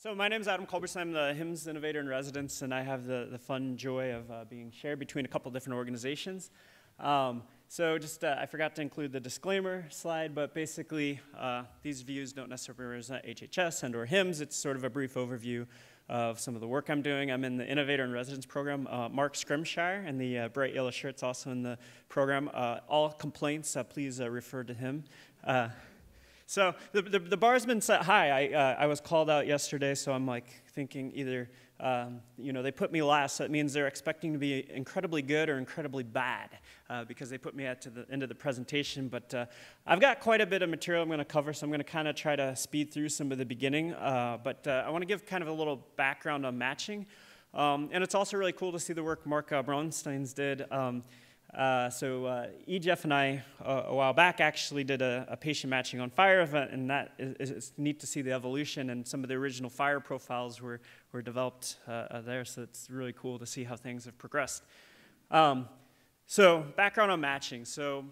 So my name is Adam Culbertson. I'm the HIMSS Innovator in Residence, and I have the, the fun joy of uh, being shared between a couple different organizations. Um, so just, uh, I forgot to include the disclaimer slide, but basically uh, these views don't necessarily represent HHS and or HIMSS. It's sort of a brief overview of some of the work I'm doing. I'm in the Innovator in Residence program. Uh, Mark Scrimshire and the uh, bright yellow shirt's also in the program. Uh, all complaints, please refer to him. So the, the, the, bar's been set high. I, uh, I was called out yesterday, so I'm like thinking either, um, you know, they put me last, so it means they're expecting to be incredibly good or incredibly bad uh, because they put me at to the end of the presentation. But uh, I've got quite a bit of material I'm going to cover, so I'm going to kind of try to speed through some of the beginning. Uh, but uh, I want to give kind of a little background on matching. Um, and it's also really cool to see the work Mark uh, Braunstein's did. Um, uh, so uh, EJEF and I, uh, a while back, actually did a, a, patient matching on FHIR event, and that is, is, neat to see the evolution, and some of the original FHIR profiles were, were developed uh, uh, there, so it's really cool to see how things have progressed. Um, so background on matching. So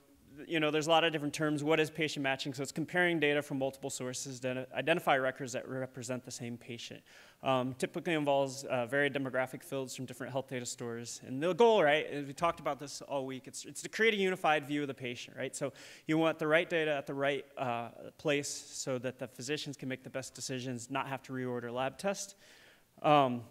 you know, there's a lot of different terms. What is patient matching? So it's comparing data from multiple sources to identify records that represent the same patient. Um, typically involves uh, varied demographic fields from different health data stores. And the goal, right, we talked about this all week, it's, it's to create a unified view of the patient, right? So you want the right data at the right uh, place so that the physicians can make the best decisions, not have to reorder lab tests. Um,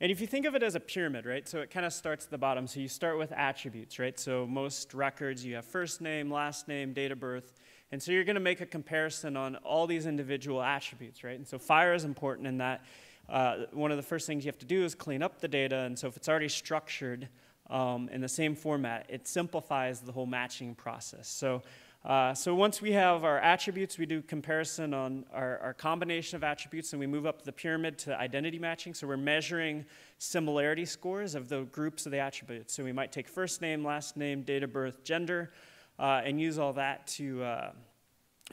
and if you think of it as a pyramid, right, so it kind of starts at the bottom. So you start with attributes, right? So most records, you have first name, last name, date of birth. And so you're going to make a comparison on all these individual attributes, right? And so FHIR is important in that uh, one of the first things you have to do is clean up the data. And so if it's already structured um, in the same format, it simplifies the whole matching process. So uh, so once we have our attributes, we do comparison on our, our, combination of attributes, and we move up the pyramid to identity matching. So we're measuring similarity scores of the groups of the attributes. So we might take first name, last name, date of birth, gender, uh, and use all that to, uh,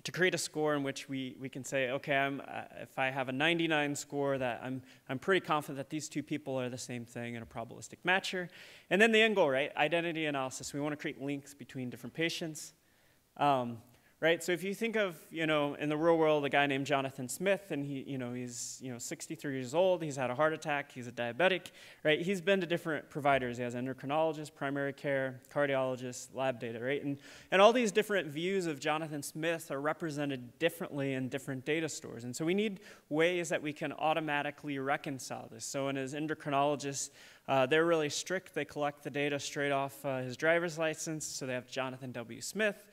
to create a score in which we, we can say, okay, I'm, uh, if I have a 99 score, that I'm, I'm pretty confident that these two people are the same thing in a probabilistic matcher. And then the end goal, right? Identity analysis. We want to create links between different patients. Um, right? So if you think of, you know, in the real world, a guy named Jonathan Smith, and he, you know, he's, you know, 63 years old, he's had a heart attack, he's a diabetic, right? He's been to different providers. He has endocrinologist, primary care, cardiologist, lab data, right? And, and all these different views of Jonathan Smith are represented differently in different data stores. And so we need ways that we can automatically reconcile this. So in his endocrinologist, uh, they're really strict. They collect the data straight off uh, his driver's license. So they have Jonathan W. Smith.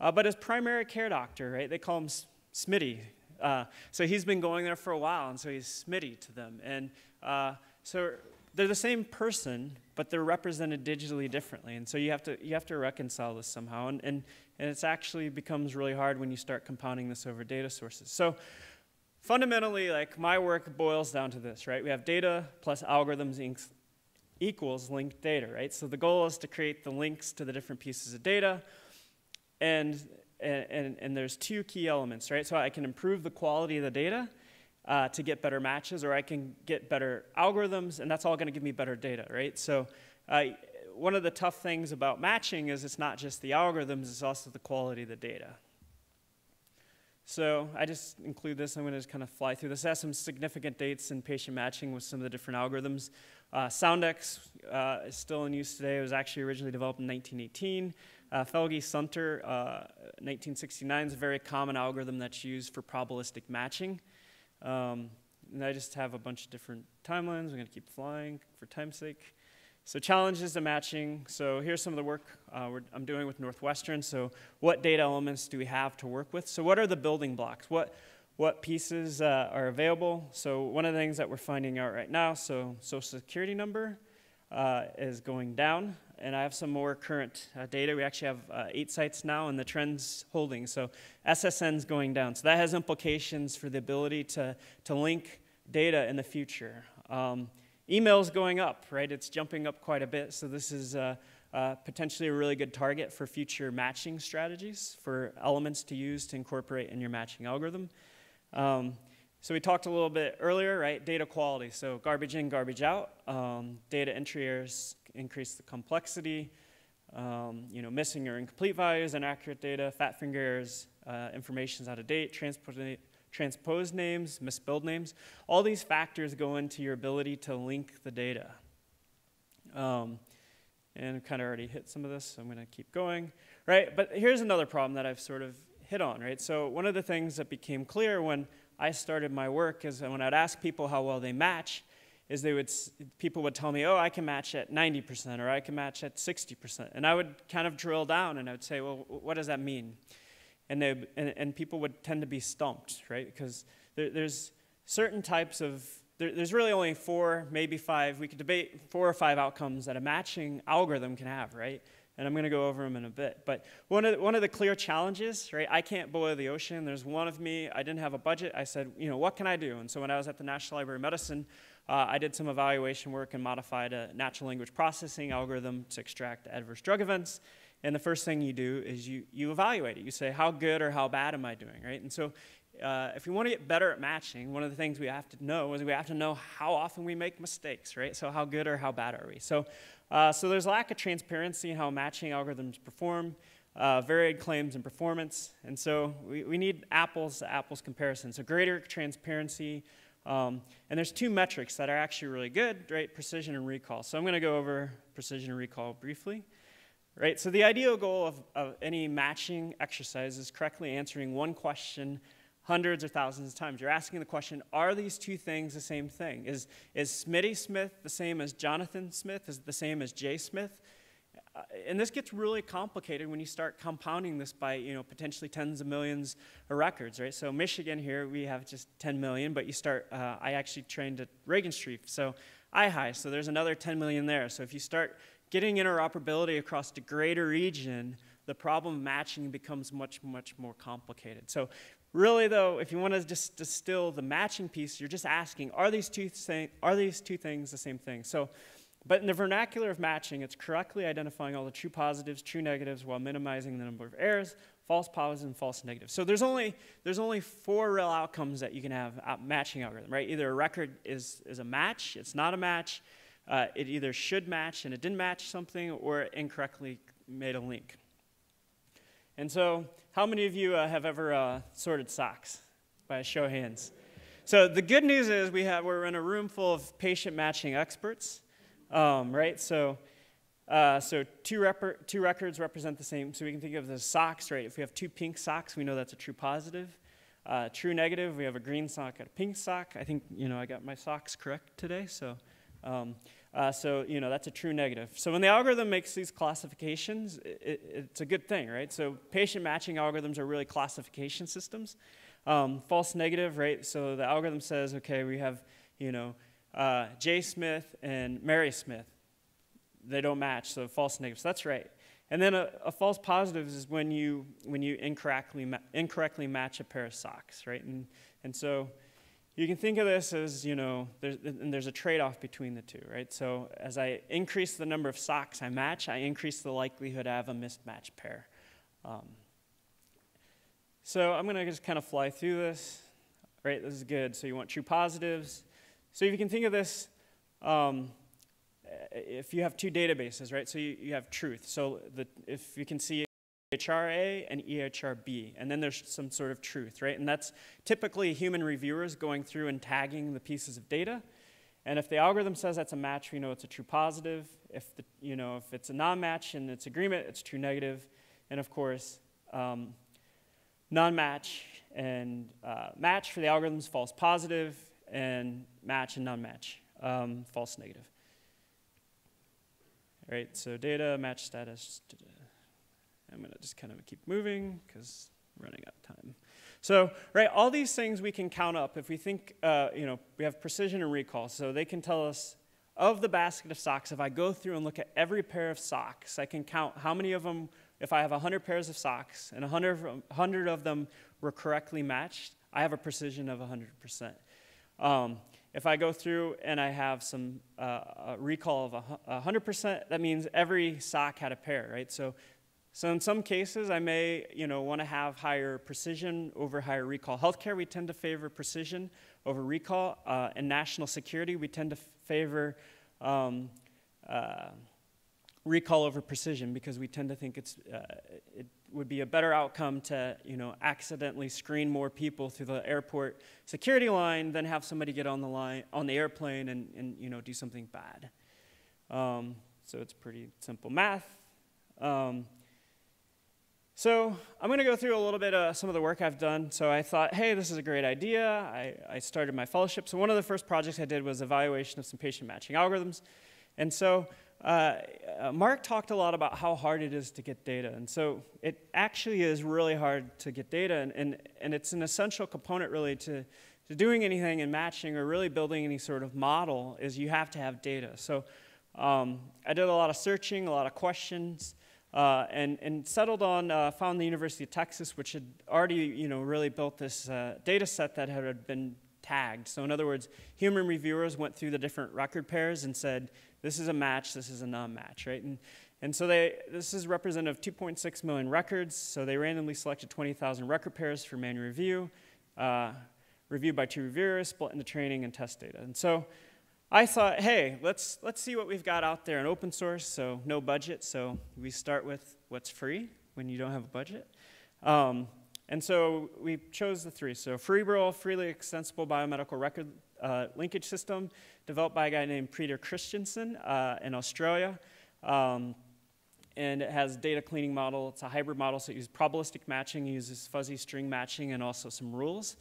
Uh, but his primary care doctor, right, they call him Smitty. Uh, so he's been going there for a while, and so he's Smitty to them. And uh, so they're the same person, but they're represented digitally differently. And so you have to, you have to reconcile this somehow. And, and, and it actually becomes really hard when you start compounding this over data sources. So fundamentally, like my work boils down to this, right? We have data plus algorithms equals linked data, right? So the goal is to create the links to the different pieces of data and, and, and there's two key elements, right? So I can improve the quality of the data uh, to get better matches, or I can get better algorithms, and that's all going to give me better data, right? So uh, one of the tough things about matching is it's not just the algorithms, it's also the quality of the data. So I just include this. I'm going to just kind of fly through this. Have some significant dates in patient matching with some of the different algorithms. Uh, Soundex uh, is still in use today. It was actually originally developed in 1918. Uh, Fellegi-Sunter, uh, 1969 is a very common algorithm that's used for probabilistic matching. Um, and I just have a bunch of different timelines. I'm going to keep flying for time's sake. So challenges to matching. So here's some of the work uh, I'm doing with Northwestern. So what data elements do we have to work with? So what are the building blocks? What, what pieces uh, are available? So one of the things that we're finding out right now, so social security number uh, is going down and I have some more current uh, data. We actually have uh, eight sites now, and the trend's holding. So SSN's going down. So that has implications for the ability to, to link data in the future. Um, email's going up, right? It's jumping up quite a bit. So this is uh, uh, potentially a really good target for future matching strategies for elements to use to incorporate in your matching algorithm. Um, so we talked a little bit earlier, right? Data quality. So garbage in, garbage out. Um, data entry errors increase the complexity. Um, you know, missing or incomplete values, inaccurate data, fat finger errors, uh, information's out of date, transposed names, misspelled names. All these factors go into your ability to link the data. Um, and kind of already hit some of this, so I'm going to keep going. Right, but here's another problem that I've sort of hit on, right? So one of the things that became clear when I started my work is when I'd ask people how well they match, is they would people would tell me, "Oh, I can match at 90% or I can match at 60%." And I would kind of drill down and I would say, "Well, what does that mean?" And they and, and people would tend to be stumped, right? Because there, there's certain types of there, there's really only four, maybe five. We could debate four or five outcomes that a matching algorithm can have, right? And I'm going to go over them in a bit. But one of, the, one of the clear challenges, right, I can't boil the ocean. There's one of me. I didn't have a budget. I said, you know, what can I do? And so when I was at the National Library of Medicine, uh, I did some evaluation work and modified a natural language processing algorithm to extract adverse drug events. And the first thing you do is you, you evaluate it. You say, how good or how bad am I doing, right? And so uh, if we want to get better at matching, one of the things we have to know is we have to know how often we make mistakes, right? So how good or how bad are we? So uh, so there's a lack of transparency in how matching algorithms perform, uh, varied claims and performance, and so we, we need apples to apples comparison. So greater transparency, um, and there's two metrics that are actually really good, right? Precision and recall. So I'm going to go over precision and recall briefly. Right, so the ideal goal of, of any matching exercise is correctly answering one question hundreds or thousands of times. You're asking the question, are these two things the same thing? Is, is Smitty Smith the same as Jonathan Smith? Is it the same as Jay Smith? Uh, and this gets really complicated when you start compounding this by, you know, potentially tens of millions of records, right? So Michigan here, we have just 10 million, but you start, uh, I actually trained at Regenstrief, so IHIE, so there's another 10 million there. So if you start getting interoperability across the greater region, the problem matching becomes much, much more complicated. So Really, though, if you want to just distill the matching piece, you're just asking, are these two, are these two things the same thing? So, but in the vernacular of matching, it's correctly identifying all the true positives, true negatives, while minimizing the number of errors, false positives, and false negatives. So there's only, there's only four real outcomes that you can have at matching algorithm, right? Either a record is, is a match, it's not a match, uh, it either should match and it didn't match something, or it incorrectly made a link. And so, how many of you uh, have ever uh, sorted socks? By a show of hands. So the good news is we have we're in a room full of patient matching experts, um, right? So. Uh, so two, two records represent the same. So we can think of the socks, right? If we have two pink socks, we know that's a true positive. Uh, true negative, we have a green sock and a pink sock. I think, you know, I got my socks correct today. So um, uh, so, you know, that's a true negative. So when the algorithm makes these classifications, it, it's a good thing, right? So patient matching algorithms are really classification systems. Um, false negative, right? So the algorithm says, okay, we have, you know, uh, J. Smith and Mary Smith. They don't match, so false negative. So that's right. And then a, a, false positive is when you, when you incorrectly, ma- incorrectly match a pair of socks, right? And, and so you can think of this as, you know, there's, and there's a trade off between the two, right? So as I increase the number of socks I match, I increase the likelihood I have a mismatched pair. Um, so I'm going to just kind of fly through this. Right, this is good. So you want true positives. So if you can think of this, um, if you have two databases, right? So you, you have truth. So the, if you can see EHRA and EHRB, and then there's some sort of truth, right? And that's typically human reviewers going through and tagging the pieces of data. And if the algorithm says that's a match, we know it's a true positive. If the, you know if it's a non-match and it's agreement, it's true negative. And of course, um, non-match and uh, match for the algorithms false positive, and match and non-match um, false negative. All right, so data match status. I'm going to just kind of keep moving because I'm running out of time. So, right, all these things we can count up. If we think, uh, you know, we have precision and recall, so they can tell us of the basket of socks, if I go through and look at every pair of socks, I can count how many of them, if I have 100 pairs of socks and 100, 100 of them were correctly matched, I have a precision of 100%. Um, if I go through and I have some uh, recall of 100%, that means every sock had a pair, right? So so in some cases, I may, you know, want to have higher precision over higher recall. Healthcare, we tend to favor precision over recall. Uh, in national security, we tend to favor um, uh, recall over precision because we tend to think it's, uh, it, would be a better outcome to, you know, accidentally screen more people through the airport security line than have somebody get on the line on the airplane and, and you know do something bad. Um, so it's pretty simple math. Um, so I'm going to go through a little bit of some of the work I've done. So I thought, hey, this is a great idea. I, I started my fellowship. So one of the first projects I did was evaluation of some patient matching algorithms. And so uh, uh, Mark talked a lot about how hard it is to get data. And so it actually is really hard to get data. And, and, and it's an essential component really to, to doing anything in matching or really building any sort of model is you have to have data. So um, I did a lot of searching, a lot of questions. Uh, and, and settled on, uh, found the University of Texas, which had already, you know, really built this uh, data set that had been tagged. So in other words, human reviewers went through the different record pairs and said, this is a match, this is a non-match, right? And, and so they, this is representative of 2.6 million records. So they randomly selected 20,000 record pairs for manual review, uh, reviewed by two reviewers, split into training and test data. And so I thought, hey, let's, let's see what we've got out there in open source, so no budget. So we start with what's free when you don't have a budget. Um, and so we chose the three. So Febrl, freely extensible biomedical record uh, linkage system, developed by a guy named Peter Christensen uh, in Australia. Um, and it has data cleaning model. It's a hybrid model, so it uses probabilistic matching, uses fuzzy string matching, and also some rules.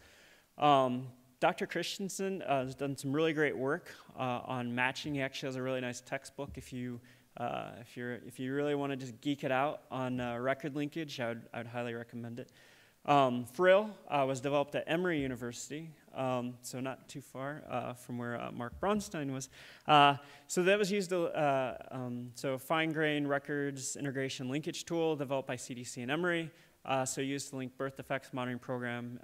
Um, Dr. Christensen uh, has done some really great work uh, on matching. He actually has a really nice textbook. If you uh, if you're if you really want to just geek it out on uh, record linkage, I would I would highly recommend it. Um, FRIL uh, was developed at Emory University, um, so not too far uh, from where Mark Braunstein was. so that was used. Um, so fine grain records integration linkage tool developed by CDC and Emory. so used to link birth defects monitoring program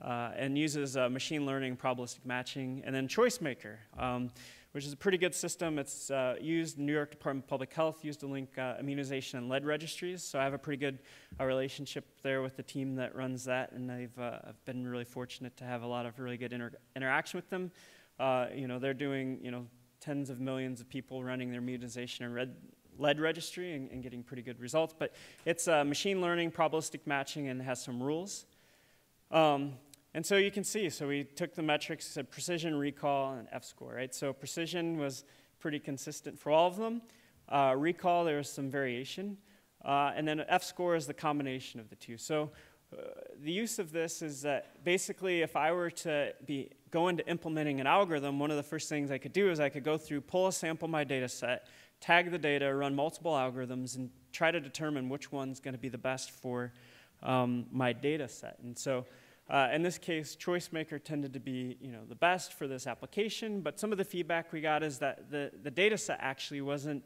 uh, and uses uh, machine learning, probabilistic matching, and then ChoiceMaker, um, which is a pretty good system. It's uh, used, New York Department of Public Health used to link uh, immunization and lead registries, so I have a pretty good uh, relationship there with the team that runs that, and I've, uh, I've been really fortunate to have a lot of really good inter interaction with them. you know, they're doing, you know, tens of millions of people running their immunization and red, lead registry and, and, getting pretty good results. But it's uh, machine learning, probabilistic matching, and has some rules. Um, and so you can see, so we took the metrics, said precision, recall, and F-score, right? So precision was pretty consistent for all of them. Uh, recall, there was some variation. Uh, and then F-score is the combination of the two. So uh, the use of this is that basically if I were to be go into implementing an algorithm, one of the first things I could do is I could go through, pull a sample of my data set, tag the data, run multiple algorithms, and try to determine which one's going to be the best for um, my data set. And so uh, in this case, ChoiceMaker tended to be you know, the best for this application, but some of the feedback we got is that the, the data set actually wasn't,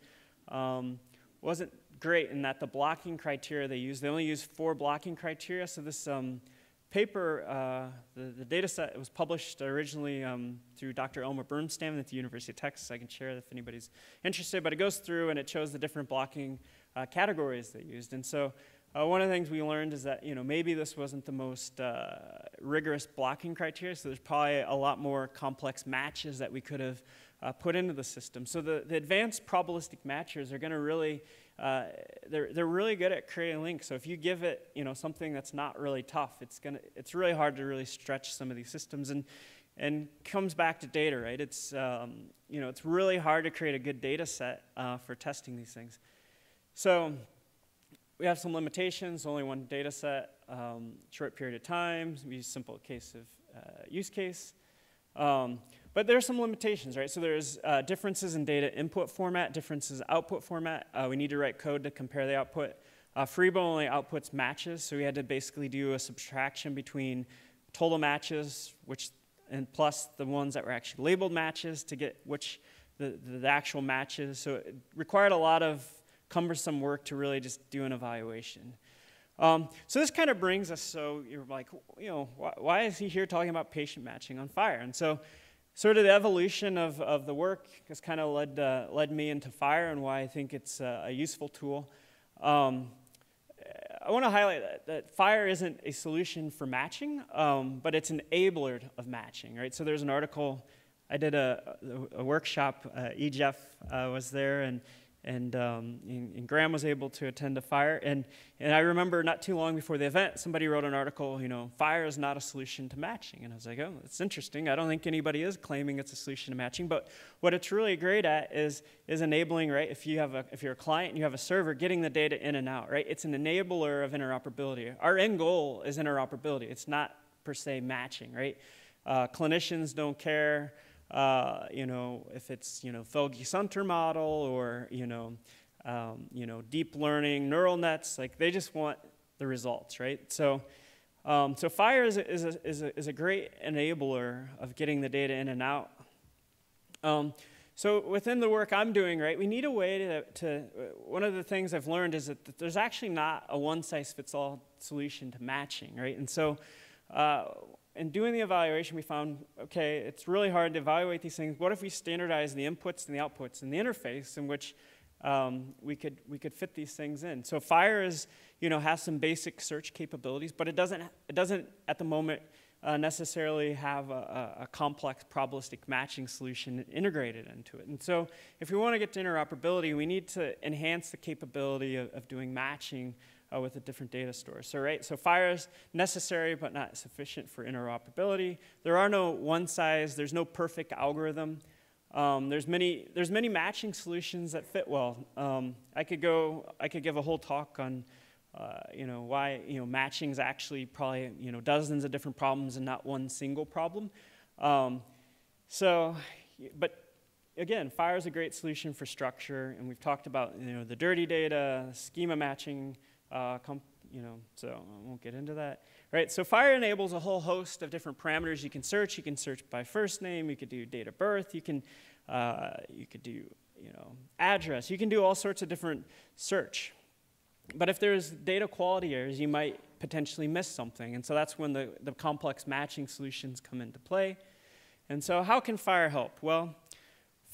um, wasn't great in that the blocking criteria they used, they only used four blocking criteria. So this um, paper, uh, the, the data set was published originally um, through Dr. Elmer Bernstam at the University of Texas. I can share if anybody's interested, but it goes through and it shows the different blocking uh, categories they used. And so uh, one of the things we learned is that you know maybe this wasn't the most uh, rigorous blocking criteria, so there's probably a lot more complex matches that we could have uh, put into the system. So the, the advanced probabilistic matchers are going to really uh, they're, they're really good at creating links. So if you give it you know something that's not really tough, it's gonna it's really hard to really stretch some of these systems and and comes back to data, right? It's um, you know it's really hard to create a good data set uh, for testing these things. So we have some limitations, only one data set, um, short period of time, we use simple case of uh, use case. Um, but there are some limitations, right? So there's uh, differences in data input format, differences output format. Uh, we need to write code to compare the output. Uh, Febrl only outputs matches, so we had to basically do a subtraction between total matches, which and plus the ones that were actually labeled matches to get which the, the actual matches. So it required a lot of cumbersome work to really just do an evaluation. Um, so this kind of brings us, so you're like, you know, why, why, is he here talking about patient matching on FHIR? And so sort of the evolution of, of the work has kind of led, uh, led me into FHIR and why I think it's a, a useful tool. Um, I want to highlight that, that FHIR isn't a solution for matching, um, but it's an enabler of matching, right? So there's an article, I did a, a, workshop, uh, EJEF uh, was there, and and, um, and, and, Graham was able to attend a FHIR. And, and I remember not too long before the event, somebody wrote an article, you know, FHIR is not a solution to matching. And I was like, oh, it's interesting. I don't think anybody is claiming it's a solution to matching. But what it's really great at is, is enabling, right? If, you have a, if you're a client and you have a server, getting the data in and out, right? It's an enabler of interoperability. Our end goal is interoperability. It's not per se matching, right? Uh, clinicians don't care uh, you know, if it's, you know, Fellegi-Sunter model or, you know, um, you know, deep learning, neural nets, like they just want the results, right? So, um, so FHIR is a, is, a, is, a, is a great enabler of getting the data in and out. Um, so within the work I'm doing, right, we need a way to, to, one of the things I've learned is that there's actually not a one-size-fits-all solution to matching, right? And so uh, in doing the evaluation, we found, okay, it's really hard to evaluate these things. What if we standardize the inputs and the outputs and the interface in which um, we, could, we could fit these things in? So FHIR is, you know, has some basic search capabilities, but it doesn't, it doesn't at the moment uh, necessarily have a, a, complex probabilistic matching solution integrated into it. And so if we want to get to interoperability, we need to enhance the capability of, of doing matching uh, with a different data store. So, right, so FHIR is necessary but not sufficient for interoperability. There are no one size, there's no perfect algorithm. Um, there's many, there's many matching solutions that fit well. Um, I could go, I could give a whole talk on, uh, you know, why, you know, matching is actually probably, you know, dozens of different problems and not one single problem. Um, so, but again, FHIR is a great solution for structure, and we've talked about, you know, the dirty data, schema matching, uh, you know, so I won't get into that. Right, so FHIR enables a whole host of different parameters you can search. You can search by first name, you could do date of birth, you can, uh, you could do, you know, address. You can do all sorts of different search. But if there's data quality errors, you might potentially miss something. And so that's when the, the complex matching solutions come into play. And so how can FHIR help? Well,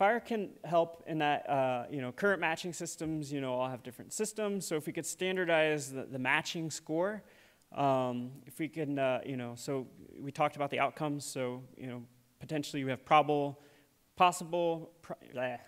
FHIR can help in that, uh, you know, current matching systems, you know, all have different systems. So if we could standardize the, the matching score, um, if we can, uh, you know, so we talked about the outcomes. So, you know, potentially we have probable, possible, pro uh,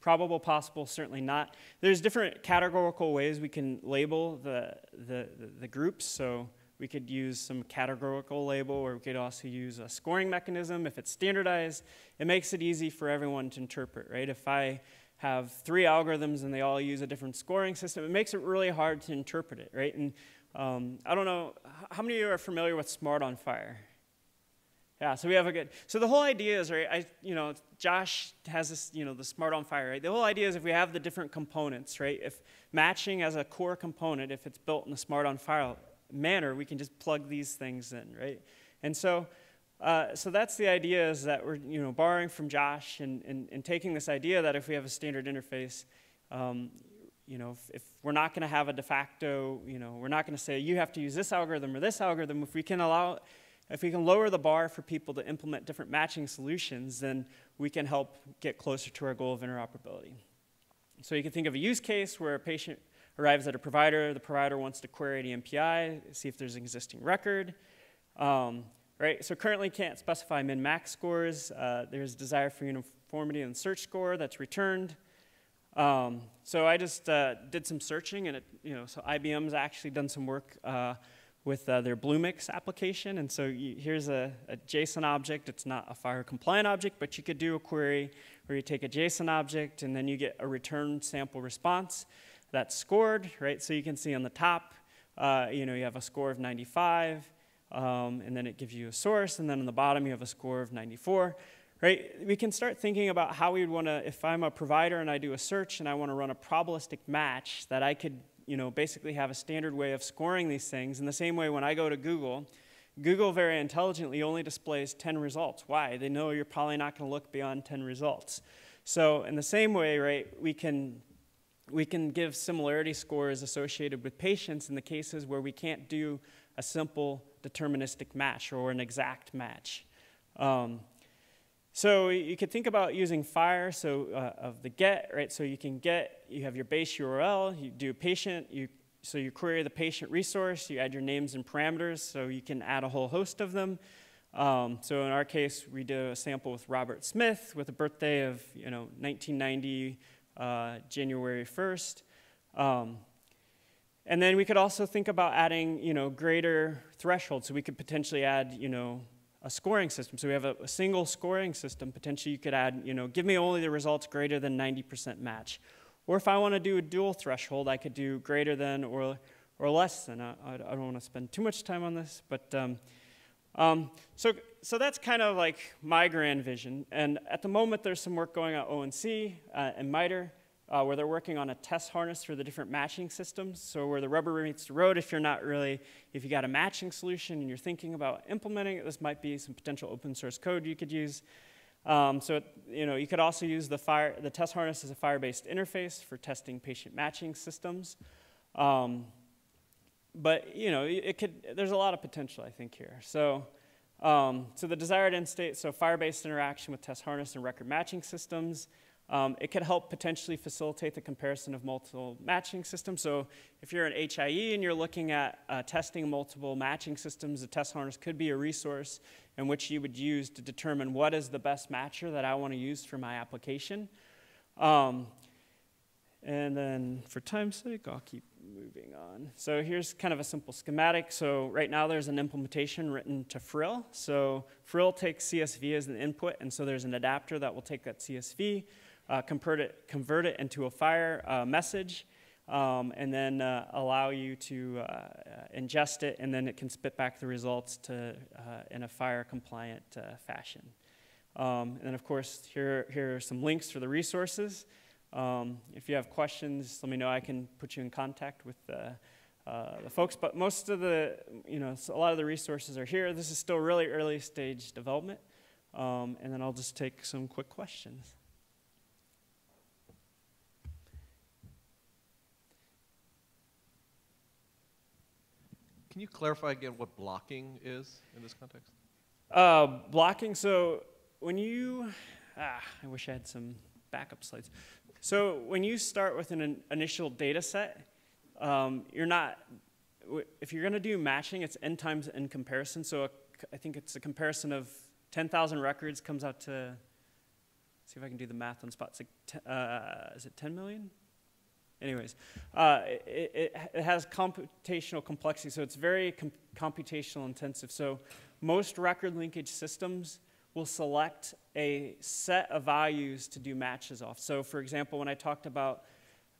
probable, possible, certainly not. There's different categorical ways we can label the, the, the groups. So we could use some categorical label, or we could also use a scoring mechanism. If it's standardized, it makes it easy for everyone to interpret, right? If I have three algorithms and they all use a different scoring system, it makes it really hard to interpret it, right? And um, I don't know, how many of you are familiar with Smart on FHIR? Yeah, so we have a good. So the whole idea is, right? I, you know, Josh has this, you know, the Smart on FHIR, right? The whole idea is if we have the different components, right? If matching as a core component, if it's built in the Smart on FHIR manner, we can just plug these things in, right? And so, uh, so that's the idea is that we're you know borrowing from Josh and, and, and taking this idea that if we have a standard interface, um, you know, if, if we're not going to have a de facto, you know, we're not going to say you have to use this algorithm or this algorithm. If we can allow, if we can lower the bar for people to implement different matching solutions, then we can help get closer to our goal of interoperability. So you can think of a use case where a patient arrives at a provider. The provider wants to query the MPI, see if there's an existing record. Um, right? So currently can't specify min-max scores. Uh, there's desire for uniformity in the search score that's returned. Um, so I just uh, did some searching, and it, you know, so IBM's actually done some work uh, with uh, their Bluemix application. And so you, here's a, a, JSON object. It's not a FHIR-compliant object, but you could do a query where you take a JSON object, and then you get a return sample response that's scored, right? So you can see on the top, uh, you know, you have a score of 95, um, and then it gives you a source, and then on the bottom you have a score of 94, right? We can start thinking about how we would want to, if I'm a provider and I do a search and I want to run a probabilistic match, that I could, you know, basically have a standard way of scoring these things. In the same way, when I go to Google, Google very intelligently only displays 10 results. Why? They know you're probably not going to look beyond 10 results. So in the same way, right, we can we can give similarity scores associated with patients in the cases where we can't do a simple deterministic match or an exact match. Um, so you could think about using FHIR, so uh, of the get, right? So you can get, you have your base URL, you do a patient, you, so you query the patient resource, you add your names and parameters, so you can add a whole host of them. Um, so in our case, we did a sample with Robert Smith with a birthday of, you know, 1990 uh, January 1st. Um, and then we could also think about adding, you know, greater thresholds. So we could potentially add, you know, a scoring system. So we have a, a, single scoring system. Potentially you could add, you know, give me only the results greater than 90% match. Or if I want to do a dual threshold, I could do greater than or, or less than. I, I don't want to spend too much time on this, but um, um, so, so that's kind of like my grand vision. And at the moment, there's some work going on ONC uh, and MITRE uh, where they're working on a test harness for the different matching systems. So where the rubber meets the road, if you're not really, if you got a matching solution and you're thinking about implementing it, this might be some potential open source code you could use. Um, so it, you know you could also use the FHIR the test harness as a FHIR-based interface for testing patient matching systems. Um, but you know it could there's a lot of potential I think here. So. Um, so the desired end state, so FHIR-based interaction with test harness and record matching systems. Um, it could help potentially facilitate the comparison of multiple matching systems. So if you're an HIE and you're looking at uh, testing multiple matching systems, the test harness could be a resource in which you would use to determine what is the best matcher that I want to use for my application. Um, and then for time's sake, I'll keep moving on. So here's kind of a simple schematic. So right now there's an implementation written to FRIL. So FRIL takes CSV as an input, and so there's an adapter that will take that CSV, uh, convert, it, convert it into a FHIR uh, message, um, and then uh, allow you to uh, uh, ingest it, and then it can spit back the results to, uh, in a FHIR compliant fashion. Um, and then, of course, here, here are some links for the resources. Um, if you have questions, let me know. I can put you in contact with the, the folks. But most of the, you know, a lot of the resources are here. This is still really early stage development. Um, and then I'll just take some quick questions. Can you clarify again what blocking is in this context? Uh, blocking, so when you, ah, I wish I had some backup slides. So when you start with an initial data set, um, you're not, if you're going to do matching, it's n times n comparison. So a, I think it's a comparison of 10,000 records comes out to, see if I can do the math on spot. Like, uh, is it 10 million? anyways, uh, it, it, it, has computational complexity, so it's very com computational intensive. So most record linkage systems will select a set of values to do matches off. So for example, when I talked about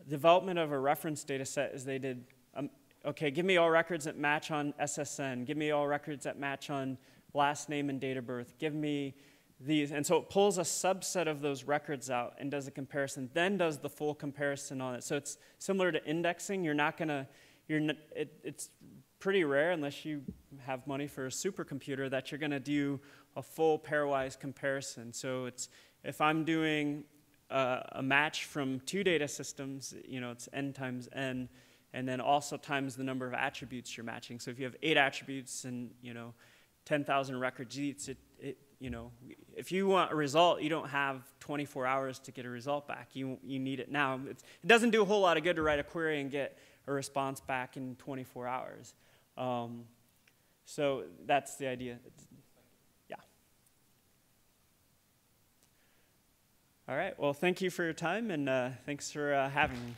development of a reference data set is they did, um, okay, give me all records that match on SSN, give me all records that match on last name and date of birth, give me these. And so it pulls a subset of those records out and does a comparison, then does the full comparison on it. So it's similar to indexing. You're not going to, you're it, it's pretty rare unless you have money for a supercomputer that you're going to do a full pairwise comparison. So it's, if I'm doing uh, a match from two data systems, you know, it's n times n, and then also times the number of attributes you're matching. So if you have eight attributes and, you know, 10,000 records each, it, it, you know, if you want a result, you don't have 24 hours to get a result back. You, you need it now. It's, it doesn't do a whole lot of good to write a query and get a response back in 24 hours. Um, so that's the idea. Yeah. All right. Well, thank you for your time, and uh, thanks for uh, having me.